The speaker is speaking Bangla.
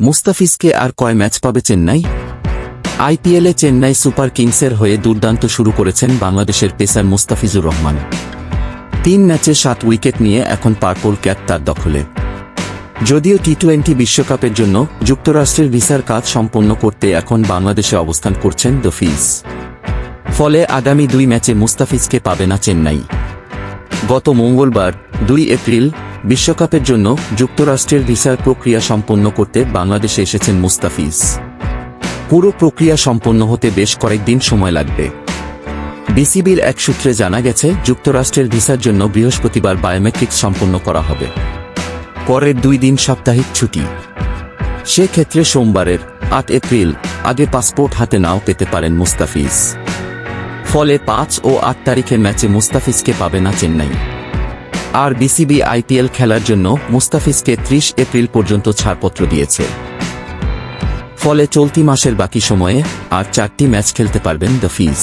মুস্তাফিজকে আর কয় ম্যাচ পাবে চেন্নাই? আইপিএলে চেন্নাই সুপার কিংসের হয়ে দুর্দান্ত শুরু করেছেন বাংলাদেশের পেসার মুস্তাফিজুর রহমান। তিন ম্যাচে সাত উইকেট নিয়ে এখন পার্পল ক্যাপ তার দখলে। যদিও টি টোয়েন্টি বিশ্বকাপের জন্য যুক্তরাষ্ট্রের ভিসার কাজ সম্পন্ন করতে এখন বাংলাদেশে অবস্থান করছেন দ্য ফিজ। ফলে আগামী দুই ম্যাচে মুস্তাফিজকে পাবে না চেন্নাই। গত মঙ্গলবার, দুই এপ্রিল, বিশ্বকাপের জন্য যুক্তরাষ্ট্রের ভিসার প্রক্রিয়া সম্পন্ন করতে বাংলাদেশে এসেছেন মুস্তাফিজ। পুরো প্রক্রিয়া সম্পন্ন হতে বেশ কয়েকদিন সময় লাগবে। বিসিবির এক সূত্রে জানা গেছে, যুক্তরাষ্ট্রের ভিসার জন্য বৃহস্পতিবার বায়োমেট্রিক্স সম্পন্ন করা হবে। পরের দুই দিন সাপ্তাহিক ছুটি। সেক্ষেত্রে সোমবারের আট এপ্রিল, আগে পাসপোর্ট হাতে নাও পেতে পারেন মুস্তাফিজ। ফলে পাঁচ ও আট তারিখের ম্যাচে মুস্তাফিজকে পাবে না চেন্নাই। আর বিসিবি আইপিএল খেলার জন্য মুস্তাফিজকে ত্রিশ এপ্রিল পর্যন্ত ছাড়পত্র দিয়েছে। ফলে চলতি মাসের বাকি সময়ে আর চারটি ম্যাচ খেলতে পারবেন দ্য ফিজ।